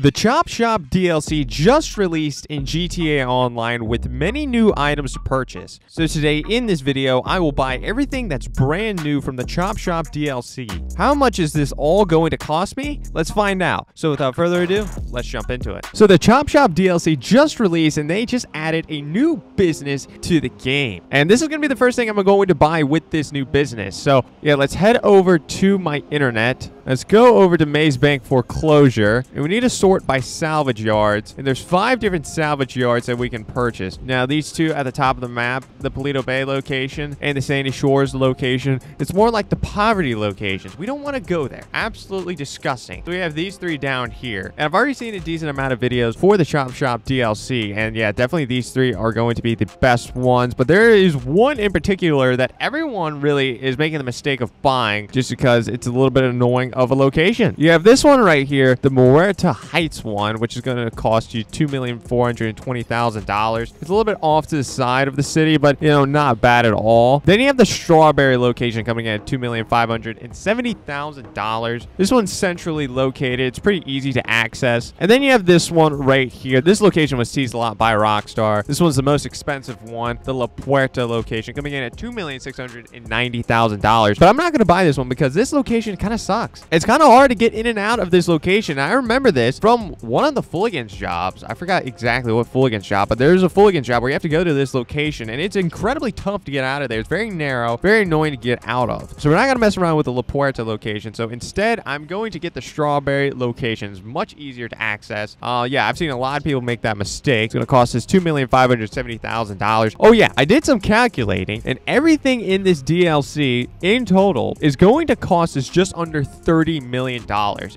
The Chop Shop DLC just released in GTA Online with many new items to purchase. So today in this video, I will buy everything that's brand new from the Chop Shop DLC. How much is this all going to cost me? Let's find out. So without further ado, let's jump into it. So the Chop Shop DLC just released and they just added a new business to the game. And this is going to be the first thing I'm going to buy with this new business. So yeah, let's head over to my internet. Let's go over to Maze Bank Foreclosure. And we need to sort by salvage yards. And there's five different salvage yards that we can purchase. Now, these two at the top of the map, the Paleto Bay location and the Sandy Shores location, it's more like the poverty locations. We don't want to go there. Absolutely disgusting. So we have these three down here. And I've already seen a decent amount of videos for the Chop Shop DLC. And yeah, definitely these three are going to be the best ones. But there is one in particular that everyone really is making the mistake of buying just because it's a little bit annoying of a location. You have this one right here, the Murrieta Heights one, which is going to cost you $2,420,000. It's a little bit off to the side of the city, but, you know, not bad at all. Then you have the Strawberry location coming in at $2,570,000. This one's centrally located. It's pretty easy to access. And then you have this one right here. This location was teased a lot by Rockstar. This one's the most expensive one, the La Puerta location, coming in at $2,690,000. But I'm not going to buy this one because this location kind of sucks. It's kind of hard to get in and out of this location. I remember this from one of the Fooligans jobs. I forgot exactly what Fooligans job, but there's a Fooligans job where you have to go to this location, and it's incredibly tough to get out of there. It's very narrow, very annoying to get out of. So we're not going to mess around with the La Puerta location. So instead, I'm going to get the Strawberry location. It's much easier to access. Uh, yeah, I've seen a lot of people make that mistake. It's going to cost us $2,570,000. Oh, yeah, I did some calculating, and everything in this DLC in total is going to cost us just under $30 million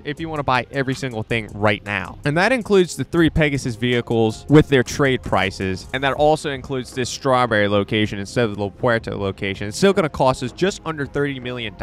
if you want to buy every single thing right now. And that includes the three Pegasus vehicles with their trade prices. And that also includes this Strawberry location instead of the La Puerta location. It's still going to cost us just under $30 million.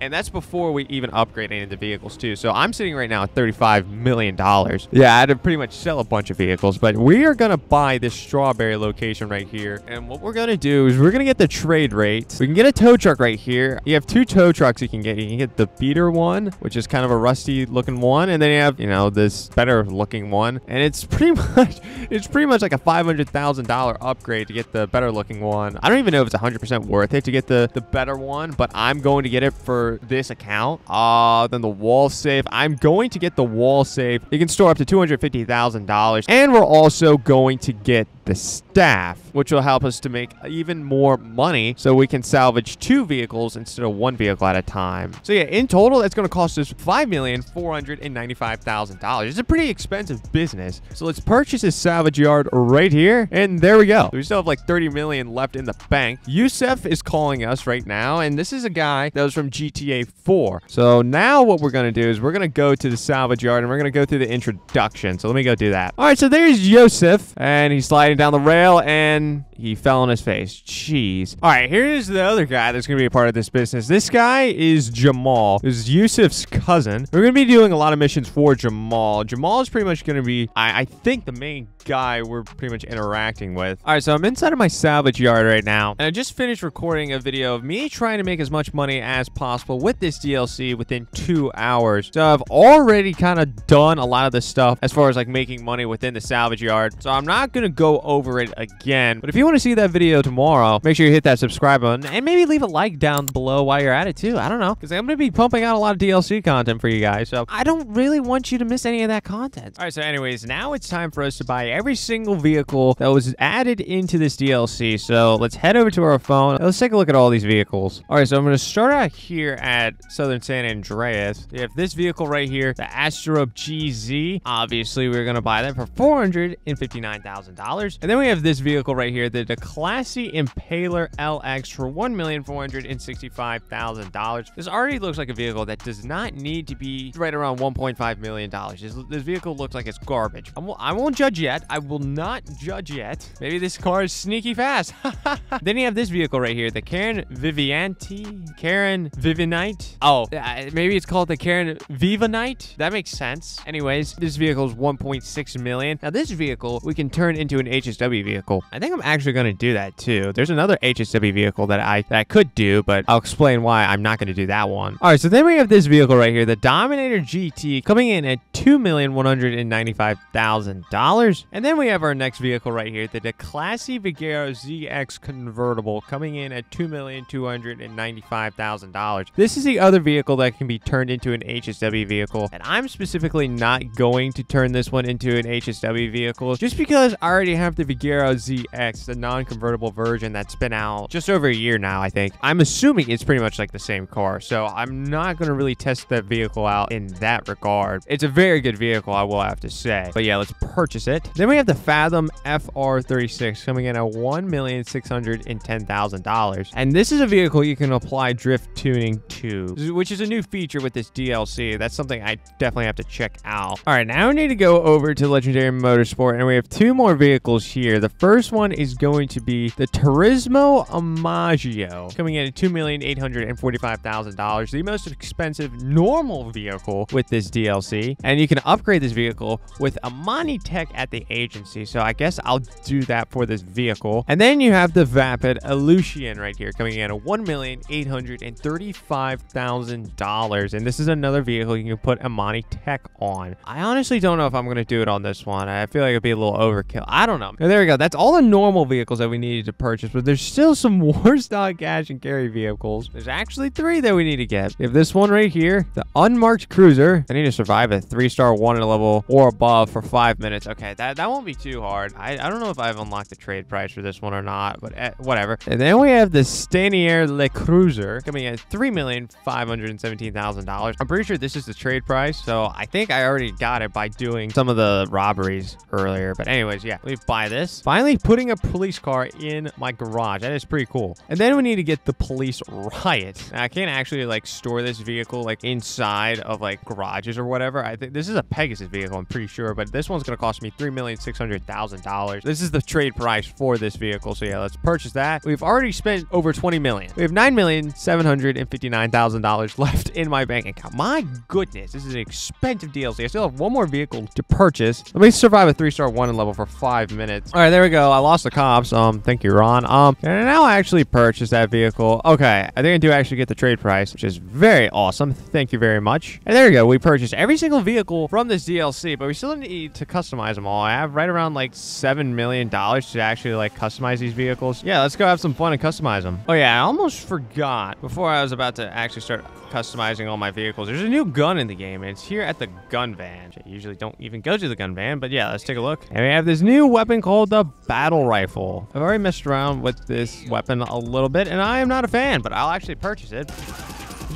And that's before we even upgrade any of the vehicles too. So I'm sitting right now at $35 million. Yeah, I had to pretty much sell a bunch of vehicles, but we are going to buy this Strawberry location right here. And what we're going to do is we're going to get the trade rate. We can get a tow truck right here. You have two tow trucks you can get. You can get the beater one, which is kind of a rusty looking one. And then you have, you know, this better looking one. And it's pretty much, it's pretty much like a $500,000 upgrade to get the better looking one. I don't even know if it's 100% worth it to get the, the better one, but I'm going to get it for this account. Uh, then the wall safe. I'm going to get the wall safe. You can store up to $250,000. And we're also going to get the staff, which will help us to make even more money so we can salvage two vehicles instead of one vehicle at a time. So yeah, in total, that's going to cost us $5,495,000. It's a pretty expensive business. So let's purchase this salvage yard right here. And there we go. We still have like 30 million left in the bank. Yusuf is calling us right now. And this is a guy that was from GTA 4. So now what we're going to do is we're going to go to the salvage yard and we're going to go through the introduction. So let me go do that. All right, so there's Yusuf and he's sliding down the rail and he fell on his face. Jeez. All right, here's the other guy that's going to be a part of this business. This guy is Jamal. This is Yusuf's cousin. We're going to be doing a lot of missions for Jamal. Jamal is pretty much going to be, I, I think, the main guy we're pretty much interacting with. All right, so I'm inside of my salvage yard right now, and I just finished recording a video of me trying to make as much money as possible with this DLC within two hours. So I've already kind of done a lot of the stuff as far as like making money within the salvage yard. So I'm not going to go over it again, but if you want to see that video tomorrow, make sure you hit that subscribe button and maybe leave a like down below while you're at it too. I don't know, because I'm going to be pumping out a lot of DLC content for you guys, so I don't really want you to miss any of that content. All right, so anyways, now it's time for us to buy every single vehicle that was added into this DLC. So let's head over to our phone. Let's take a look at all these vehicles. All right, so I'm going to start out here at Southern San Andreas. We have this vehicle right here, the Astro GZ. Obviously, we're going to buy that for $459,000. And then we have this vehicle right here, the Declasse Impaler LX for $1,465,000. This already looks like a vehicle that does not need to be right around $1.5 million. This, this vehicle looks like it's garbage. I won't, I won't judge yet. I will not judge yet. Maybe this car is sneaky fast. then you have this vehicle right here, the Karin Vivianti, Karin Vivinite. Oh, uh, maybe it's called the Karin Vivanite. That makes sense. Anyways, this vehicle is 1.6 million. Now this vehicle we can turn into an HSW vehicle. I think I'm actually going to do that too. There's another HSW vehicle that I that I could do, but I'll explain why I'm not going to do that one. All right, so then we have this vehicle right here, the Dominator GT, coming in at $2,195,000. And then we have our next vehicle right here, the Declasse Vigero ZX convertible, coming in at $2,295,000. This is the other vehicle that can be turned into an HSW vehicle, and I'm specifically not going to turn this one into an HSW vehicle just because I already have the Vigero ZX, the non-convertible version that's been out just over a year now, I think. I'm assuming it's pretty much like the same car, so I'm not going to really test that vehicle out in that regard. It's a very good vehicle, I will have to say. But yeah, let's purchase it. Then we have the Fathom FR36 coming in at $1,610,000. And this is a vehicle you can apply drift tuning to, which is a new feature with this DLC. That's something I definitely have to check out. All right, now we need to go over to Legendary Motorsport, and we have two more vehicles here. The first one is going to be the Turismo Omaggio, coming in at $2,845,000, the most expensive normal vehicle with this DLC. And you can upgrade this vehicle with Imani Tech at the agency. So I guess I'll do that for this vehicle. And then you have the Vapid Aleutian right here, coming in at $1,835,000. And this is another vehicle you can put Imani Tech on. I honestly don't know if I'm going to do it on this one. I feel like it'd be a little overkill. I don't know. There we go. That's all the normal vehicles that we needed to purchase, but there's still some Warstock cash and carry vehicles. There's actually three that we need to get. Have this one right here, the unmarked cruiser. I need to survive a three-star one level or above for five minutes. Okay, that, that won't be too hard. I, I don't know if I've unlocked the trade price for this one or not, but eh, whatever. And then we have the Stanier Le Cruiser coming at $3,517,000. I'm pretty sure this is the trade price, so I think I already got it by doing some of the robberies earlier. But anyways, yeah, we buy this. Finally putting a police car in my garage. That is pretty cool. And then we need to get the police riot. Now, I can't actually like store this vehicle like inside of like garages or whatever. I think this is a Pegasus vehicle, I'm pretty sure, but this one's gonna cost me $3,600,000. This is the trade price for this vehicle. So yeah, let's purchase that. We've already spent over 20 million. We have $9,759,000 left in my bank account. My goodness, this is an expensive DLC. I still have one more vehicle to purchase. Let me survive a three-star one in level for five minutes. All right, there we go. I lost the cops. Um, thank you, Ron. Um, and now I actually purchased that vehicle. Okay, I think I do actually get the trade price, which is very awesome. Thank you very much. And there you go. We purchased every single vehicle from this DLC, but we still need to customize them all. I have right around like $7 million to actually like customize these vehicles. Yeah, let's go have some fun and customize them. Oh yeah, I almost forgot before I was about to actually start customizing all my vehicles. There's a new gun in the game, and it's here at the gun van. I usually don't even go to the gun van, but yeah, let's take a look. And we have this new weapon called the battle rifle. I've already messed around with this weapon a little bit, and I am not a fan, but I'll actually purchase it.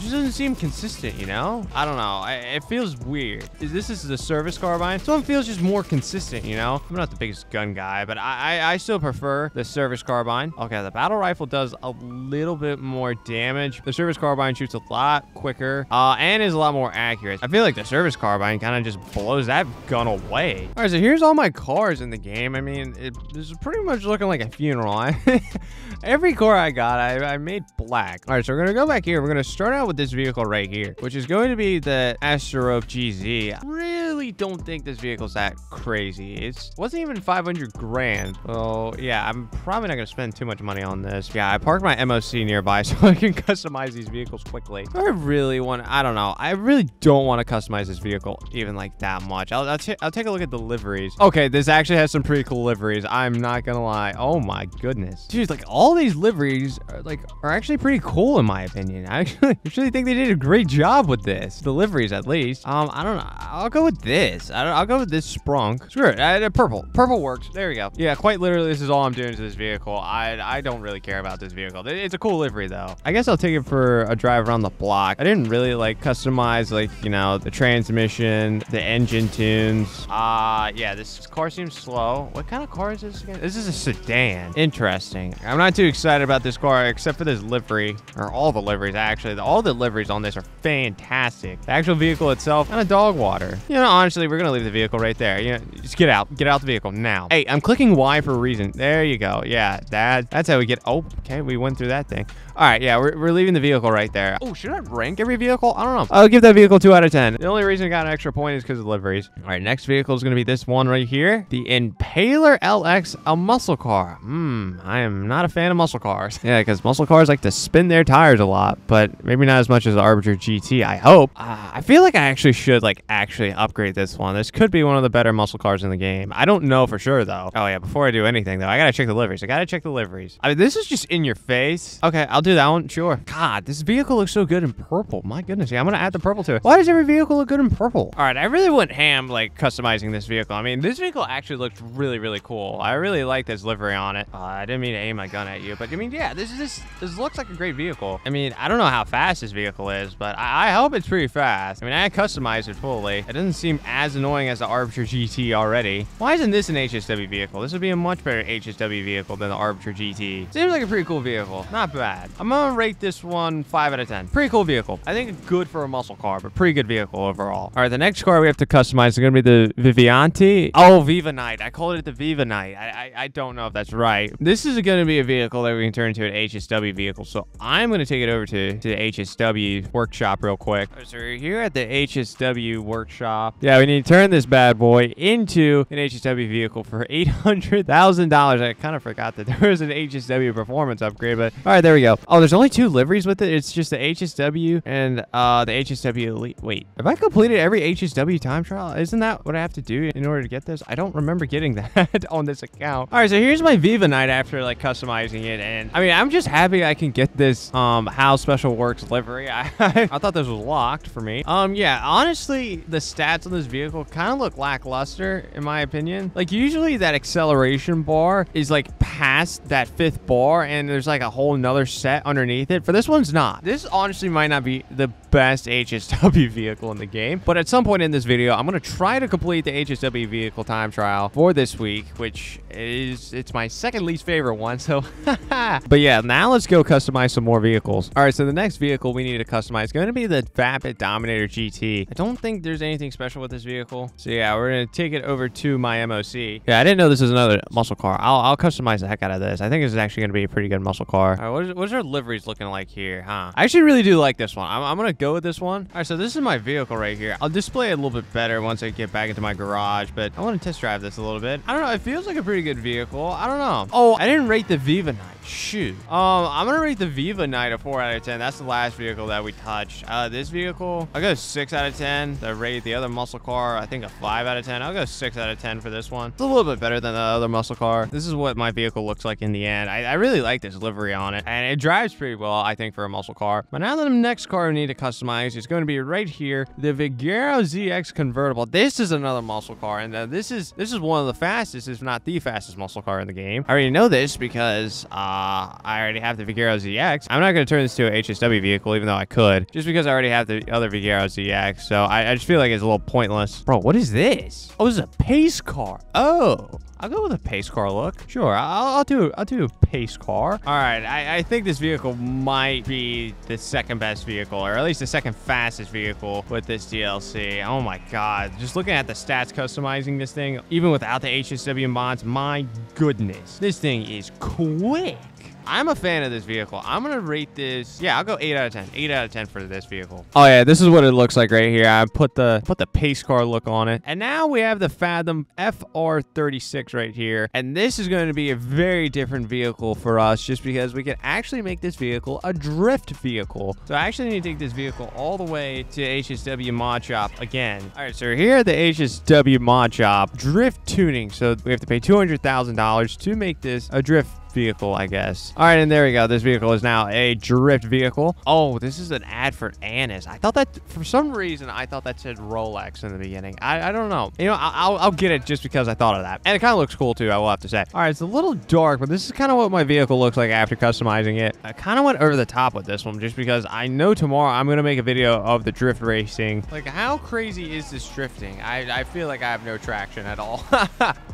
Just doesn't seem consistent, you know? I don't know. I, it feels weird. This is the service carbine? Someone feels just more consistent, you know? I'm not the biggest gun guy, but I, I, I still prefer the service carbine. Okay, the battle rifle does a little bit more damage. The service carbine shoots a lot quicker uh, and is a lot more accurate. I feel like the service carbine kind of just blows that gun away. All right, so here's all my cars in the game. I mean, it, this is pretty much looking like a funeral. Every car I got, I, I made black. All right, so we're going to go back here. We're going to start out with this vehicle right here, which is going to be the Asterope GZ. I really don't think this vehicle's that crazy. It wasn't even 500 grand. So yeah, I'm probably not going to spend too much money on this. Yeah, I parked my MOC nearby so I can customize these vehicles quickly. I really want, I don't know. I really don't want to customize this vehicle even like that much. I'll, I'll, I'll take a look at the liveries. Okay, this actually has some pretty cool liveries. I'm not going to lie. Oh my goodness. Dude, like all these liveries are like, are actually pretty cool in my opinion. I actually, actually think they did a great job with this. Deliveries, at least. Um, I don't know. I'll go with this. I will go with this Sprunk. Screw it. Uh, purple. Purple works. There we go. Yeah, quite literally, this is all I'm doing to this vehicle. I I don't really care about this vehicle. It's a cool livery, though. I guess I'll take it for a drive around the block. I didn't really, like, customize, like, you know, the transmission, the engine tunes. Ah, uh, yeah, this car seems slow. What kind of car is this again? This is a sedan. Interesting. I'm not too excited about this car, except for this livery. Or all the liveries, actually. All the the liveries on this are fantastic. The actual vehicle itself, kind of dog water. You know, honestly, we're gonna leave the vehicle right there. You know, just get out, get out the vehicle now. Hey, I'm clicking Y for a reason. There you go. Yeah, that that's how we get. Oh, okay, we went through that thing. All right, yeah, we're, we're leaving the vehicle right there. Oh, should I rank every vehicle? I don't know. I'll give that vehicle two out of ten. The only reason I got an extra point is because of liveries. All right, next vehicle is gonna be this one right here, the Impaler LX, a muscle car. Hmm, I am not a fan of muscle cars. yeah, because muscle cars like to spin their tires a lot, but maybe not as much as the Arbiter GT. I hope. Uh, I feel like I actually should like actually upgrade this one. This could be one of the better muscle cars in the game. I don't know for sure though. Oh yeah, before I do anything though, I gotta check the liveries. I gotta check the liveries. I mean, this is just in your face. Okay, I'll do that one. Sure. God, this vehicle looks so good in purple. My goodness, yeah, I'm gonna add the purple to it. Why does every vehicle look good in purple? All right, I really went ham like customizing this vehicle. I mean, this vehicle actually looks really, really cool. I really like this livery on it. Uh, I didn't mean to aim my gun at you, but I mean, yeah, this is this this looks like a great vehicle. I mean, I don't know how fast this vehicle is, but I, I hope it's pretty fast. I mean, I customized it fully. It doesn't seem as annoying as the Arbiter GT already. Why isn't this an HSW vehicle? This would be a much better HSW vehicle than the Arbiter GT. Seems like a pretty cool vehicle. Not bad. I'm gonna rate this one 5 out of 10. Pretty cool vehicle. I think good for a muscle car, but pretty good vehicle overall. All right, the next car we have to customize is gonna be the Vivianti. Oh, Viva Knight. I called it the Viva Knight. I, I, I don't know if that's right. This is gonna be a vehicle that we can turn into an HSW vehicle, so I'm gonna take it over to, to the HSW workshop real quick. Oh, so we're here at the HSW workshop. Yeah, we need to turn this bad boy into an HSW vehicle for $800,000. I kind of forgot that there was an HSW performance upgrade, but all right, there we go. Oh, there's only two liveries with it. It's just the HSW and uh, the HSW Elite. Wait, have I completed every HSW time trial? Isn't that what I have to do in order to get this? I don't remember getting that on this account. All right, so here's my Viva Knight after like customizing it. And I mean, I'm just happy I can get this um, Hao's Special Works livery. I, I thought this was locked for me. Um, yeah, honestly, the stats this vehicle kind of look lackluster in my opinion. Like usually that acceleration bar is like past that fifth bar and there's like a whole nother set underneath it. For this one's not. This honestly might not be the best HSW vehicle in the game. But at some point in this video, I'm going to try to complete the HSW vehicle time trial for this week, which is, it's my second least favorite one. So, but yeah, now let's go customize some more vehicles. All right, so the next vehicle we need to customize is going to be the Vapid Dominator GT. I don't think there's anything special with this vehicle. So yeah, we're to take it over to my MOC. Yeah, I didn't know this was another muscle car. I'll, I'll customize the heck out of this. I think this is actually going to be a pretty good muscle car. All right, what is, what is our liveries looking like here, huh? I actually really do like this one. I'm, I'm going to go with this one. All right, so this is my vehicle right here. I'll display it a little bit better once I get back into my garage, but I want to test drive this a little bit. I don't know. It feels like a pretty good vehicle. I don't know. Oh, I didn't rate the Viva Knight. Shoot. Um, I'm gonna rate the Viva Knight a 4 out of 10. That's the last vehicle that we touched. Uh, this vehicle, I'll go 6 out of 10. The rate the other muscle car, I think a 5 out of 10. I'll go 6 out of 10 for this one. It's a little bit better than the other muscle car. This is what my vehicle looks like in the end. I, I really like this livery on it, and it drives pretty well, I think, for a muscle car. But now the next car we need to customize is going to be right here, the Vigero ZX convertible. This is another muscle car, and uh, this is this is one of the fastest, if not the fastest muscle car in the game. I already know this because uh, I already have the Vigero ZX. I'm not going to turn this to an HSW vehicle, even though I could, just because I already have the other Vigero ZX. So I, I just feel like it's a little pointless. Bro, what is this? Oh, this is a pace car. Oh. I'll go with a pace car look. Sure, I'll, I'll do I'll do a pace car. All right, I, I think this vehicle might be the second best vehicle, or at least the second fastest vehicle with this DLC. Oh my god, just looking at the stats customizing this thing, even without the HSW mods, my goodness, this thing is quick. I'm a fan of this vehicle. I'm going to rate this. Yeah, I'll go 8 out of 10. 8 out of 10 for this vehicle. Oh, yeah. This is what it looks like right here. I put the put the pace car look on it. And now we have the Fathom FR36 right here. And this is going to be a very different vehicle for us just because we can actually make this vehicle a drift vehicle. So I actually need to take this vehicle all the way to HSW Mod Shop again. All right, so here at the HSW Mod Shop, drift tuning. So we have to pay $200,000 to make this a drift vehicle, I guess. All right, and there we go. This vehicle is now a drift vehicle. Oh, this is an ad for Annis. I thought that, for some reason, I thought that said Rolex in the beginning. I, I don't know. You know, I'll, I'll get it just because I thought of that. And it kind of looks cool, too, I will have to say. All right, it's a little dark, but this is kind of what my vehicle looks like after customizing it. I kind of went over the top with this one just because I know tomorrow I'm going to make a video of the drift racing. Like, how crazy is this drifting? I, I feel like I have no traction at all.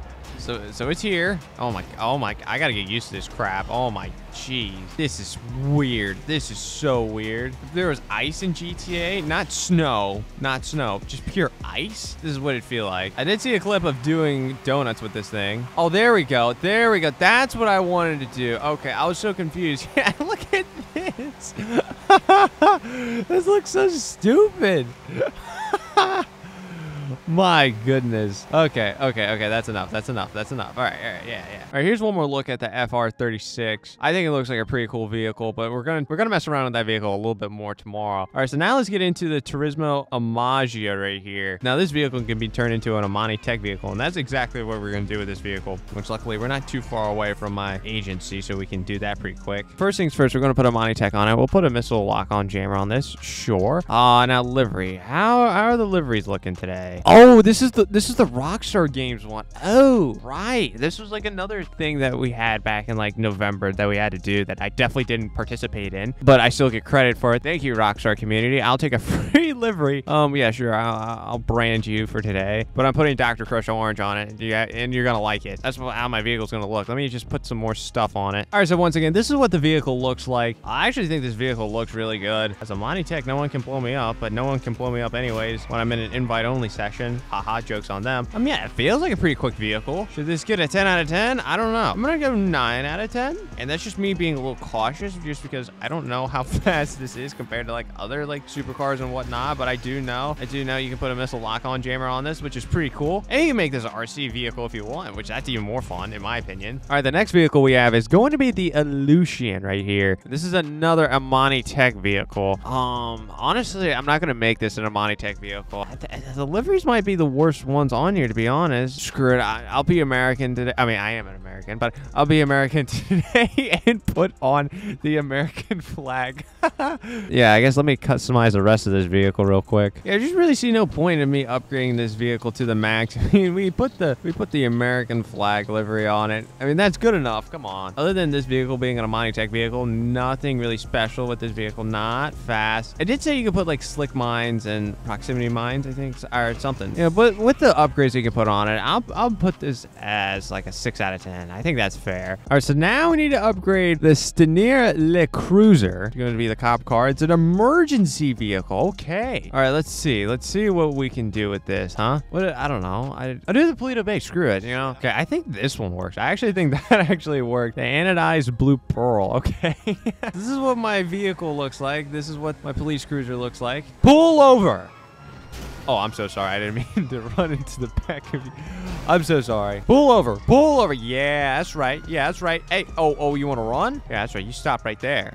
So, so it's here. Oh my, oh my, I gotta get used to this crap. Oh my, jeez. This is weird. This is so weird. If there was ice in GTA, not snow, not snow, just pure ice, this is what it'd feel like. I did see a clip of doing donuts with this thing. Oh, there we go. There we go. That's what I wanted to do. Okay, I was so confused. Yeah, look at this. this looks so stupid. My goodness. Okay, okay, okay. That's enough. That's enough. That's enough. All right, all right, yeah, yeah. All right, here's one more look at the FR36. I think it looks like a pretty cool vehicle, but we're gonna we're gonna mess around with that vehicle a little bit more tomorrow. All right, so now let's get into the Turismo Omaggio right here. Now this vehicle can be turned into an Imani Tech vehicle, and that's exactly what we're gonna do with this vehicle. Which luckily we're not too far away from my agency, so we can do that pretty quick. First things first, we're gonna put Imani Tech on it. We'll put a missile lock-on jammer on this, sure. Uh now livery. How how are the liveries looking today? Oh, this is the this is the Rockstar Games one. Oh, right. This was like another thing that we had back in like November that we had to do that I definitely didn't participate in, but I still get credit for it. Thank you, Rockstar community. I'll take a free livery. Um, yeah, sure. I'll, I'll brand you for today, but I'm putting Dr. Crush Orange on it. Yeah, and you're gonna like it. That's how my vehicle's gonna look. Let me just put some more stuff on it. All right. So once again, this is what the vehicle looks like. I actually think this vehicle looks really good. As a Monty Tech, no one can blow me up, but no one can blow me up anyways when I'm in an invite-only session. Haha, jokes on them. Um, yeah, it feels like a pretty quick vehicle. Should this get a 10 out of 10? I don't know. I'm gonna go 9 out of 10. And that's just me being a little cautious just because I don't know how fast this is compared to like other like supercars and whatnot. But I do know, I do know you can put a missile lock-on jammer on this, which is pretty cool. And you can make this an RC vehicle if you want, which that's even more fun in my opinion. All right, the next vehicle we have is going to be the Illusion right here. This is another Imani Tech vehicle. Um, honestly, I'm not gonna make this an Imani Tech vehicle. The, the liveries might be the worst ones on here, to be honest. Screw it. I, will be American today. I mean, I am an American, but I'll be American today and put on the American flag. yeah, I guess let me customize the rest of this vehicle real quick. Yeah, I just really see no point in me upgrading this vehicle to the max. I mean, we put the we put the American flag livery on it. I mean, that's good enough. Come on. Other than this vehicle being an Imani Tech vehicle, nothing really special with this vehicle. Not fast. I did say you could put like slick mines and proximity mines, I think, or something. Yeah, but with the upgrades you can put on it, I'll, I'll put this as like a 6 out of 10. I think that's fair. All right, so now we need to upgrade the Stanier Le Cruiser. It's going to be the cop car. It's an emergency vehicle. Okay. All right, let's see. Let's see what we can do with this, huh? What? I don't know. I, I do the Paleto Bay. Screw it, you know? Okay, I think this one works. I actually think that actually worked. The anodized blue pearl. Okay. this is what my vehicle looks like. This is what my police cruiser looks like. Pull over. Oh, I'm so sorry. I didn't mean to run into the back of you. I'm so sorry. Pull over. Pull over. Yeah, that's right. Yeah, that's right. Hey, oh, oh, you want to run? Yeah, that's right. You stop right there.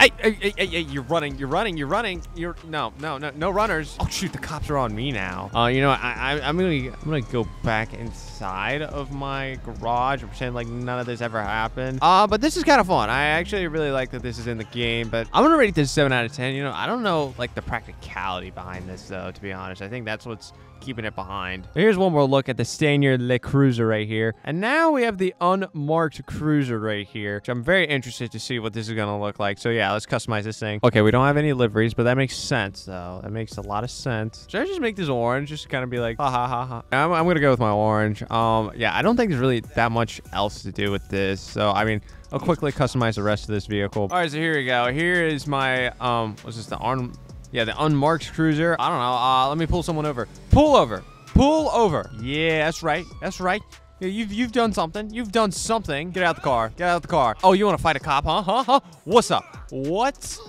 Hey, hey, hey, hey, you're running, you're running, you're running. You're no, no, no, no runners. Oh shoot, the cops are on me now. Uh, you know, I, I, I'm gonna, I'm gonna go back inside of my garage and pretend like none of this ever happened. Uh, but this is kind of fun. I actually really like that this is in the game, but I'm gonna rate this seven out of ten. You know, I don't know like the practicality behind this though, to be honest. I think that's what's keeping it behind. Here's one more look at the Stanier Le Cruiser right here. And now we have the unmarked cruiser right here, which I'm very interested to see what this is going to look like. So yeah, let's customize this thing. Okay, we don't have any liveries, but that makes sense though. That makes a lot of sense. Should I just make this orange? Just kind of be like, ha ha ha ha. I'm, I'm going to go with my orange. Um, yeah, I don't think there's really that much else to do with this. So, I mean, I'll quickly customize the rest of this vehicle. All right, so here we go. Here is my, um, what's this, the arm, yeah, the unmarked cruiser. I don't know. Uh, let me pull someone over. Pull over. Pull over. Yeah, that's right. That's right. Yeah, you've you've done something. You've done something. Get out of the car. Get out of the car. Oh, you want to fight a cop, huh? Huh? Huh? What's up? What's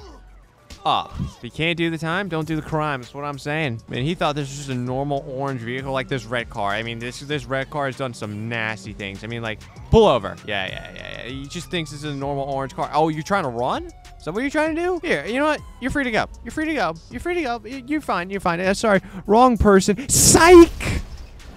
up? If you can't do the time, don't do the crime. That's what I'm saying. Man, he thought this was just a normal orange vehicle like this red car. I mean, this this red car has done some nasty things. I mean, like, pull over. Yeah, yeah, yeah, yeah. He just thinks this is a normal orange car. Oh, you're trying to run? That what you're trying to do? Here, you know what? You're free to go. You're free to go. You're free to go. You're fine. You're fine. Uh, sorry. Wrong person. Psych!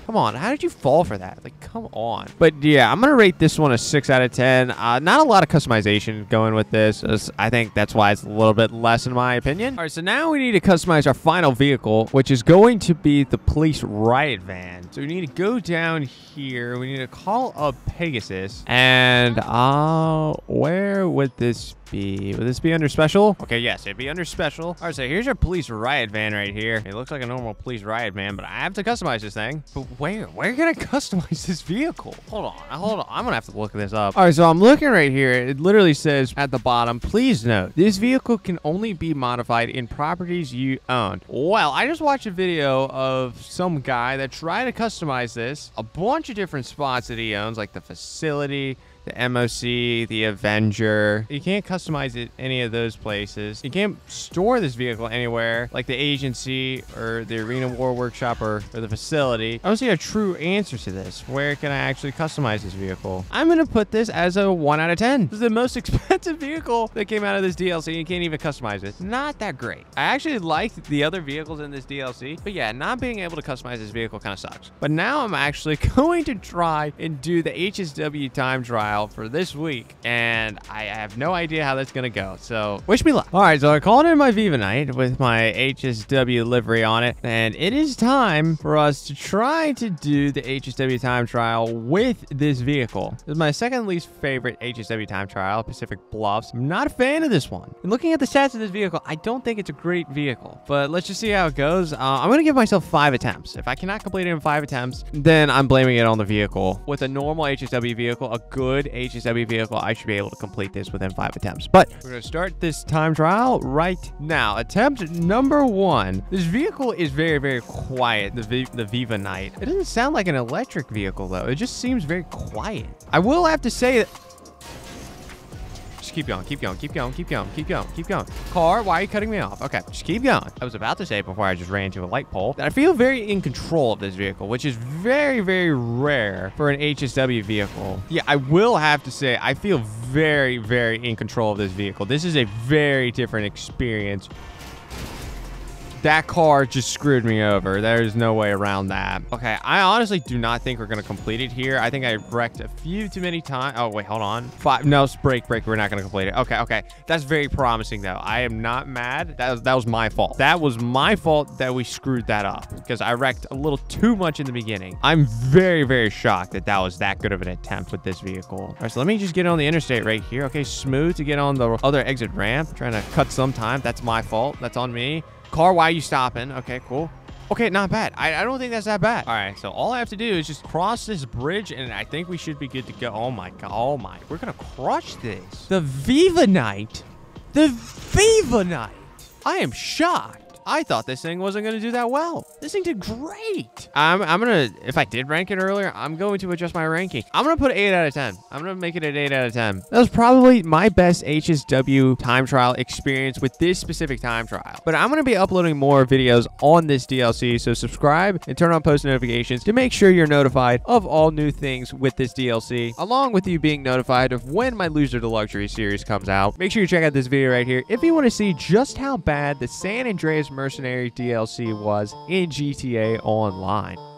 Come on, how did you fall for that? Like, come on. But yeah, I'm gonna rate this one a six out of ten. Uh, not a lot of customization going with this. I think that's why it's a little bit less in my opinion. All right, so now we need to customize our final vehicle, which is going to be the police riot van. So we need to go down here. We need to call up Pegasus, and uh, where would this be, would this be under special? Okay, yes, it'd be under special. All right, so here's our police riot van right here. It looks like a normal police riot van, but I have to customize this thing. But where? Where can I customize this vehicle? Hold on, hold on. I'm gonna have to look this up. All right, so I'm looking right here. It literally says at the bottom, please note, this vehicle can only be modified in properties you own. Well, I just watched a video of some guy that tried to customize this, a bunch of different spots that he owns, like the facility, the MOC, the Avenger. You can't customize it any of those places. You can't store this vehicle anywhere, like the agency or the Arena War Workshop or, or the facility. I don't see a true answer to this. Where can I actually customize this vehicle? I'm going to put this as a 1 out of 10. This is the most expensive vehicle that came out of this DLC. You can't even customize it. Not that great. I actually liked the other vehicles in this DLC, but yeah, not being able to customize this vehicle kind of sucks. But now I'm actually going to try and do the HSW time trial trial for this week, and I have no idea how that's going to go. So wish me luck. All right, so I called in my Viva Night with my HSW livery on it, and it is time for us to try to do the HSW time trial with this vehicle. This is my second least favorite HSW time trial, Pacific Bluffs. I'm not a fan of this one. And looking at the stats of this vehicle, I don't think it's a great vehicle, but let's just see how it goes. Uh, I'm going to give myself five attempts. If I cannot complete it in five attempts, then I'm blaming it on the vehicle. With a normal HSW vehicle, a good good HSW vehicle, I should be able to complete this within five attempts. But we're going to start this time trial right now. Attempt number one. This vehicle is very, very quiet, the, v the Viva Night. It doesn't sound like an electric vehicle, though. It just seems very quiet. I will have to say that just keep going, keep going, keep going, keep going, keep going, keep going. Car, why are you cutting me off? Okay, just keep going. I was about to say before I just ran into a light pole that I feel very in control of this vehicle, which is very, very rare for an HSW vehicle. Yeah, I will have to say I feel very, very in control of this vehicle. This is a very different experience that car just screwed me over. There's no way around that. Okay, I honestly do not think we're to complete it here. I think I wrecked a few too many times. Oh, wait, hold on. Five. No, break, break. We're not to complete it. Okay, okay. That's very promising, though. I am not mad. That was, that was my fault. That was my fault that we screwed that up because I wrecked a little too much in the beginning. I'm very, very shocked that that was that good of an attempt with this vehicle. All right, so let me just get on the interstate right here. Okay, smooth to get on the other exit ramp. Trying to cut some time. That's my fault. That's on me. Car, why are you stopping? Okay, cool. Okay, not bad. I, I don't think that's that bad. All right, so all I have to do is just cross this bridge, and I think we should be good to go. Oh, my God. Oh, my. We're going to crush this. The Viva Night. The Viva Night. I am shocked. I thought this thing wasn't going to do that well. This thing did great. I'm, I'm to, if I did rank it earlier, I'm going to adjust my ranking. I'm to put 8 out of 10. I'm to make it an 8 out of 10. That was probably my best HSW time trial experience with this specific time trial. But I'm to be uploading more videos on this DLC, so subscribe and turn on post notifications to make sure you're notified of all new things with this DLC, along with you being notified of when my Loser to Luxury series comes out. Make sure you check out this video right here if you want to see just how bad the San Andreas Mercenary DLC was in GTA Online.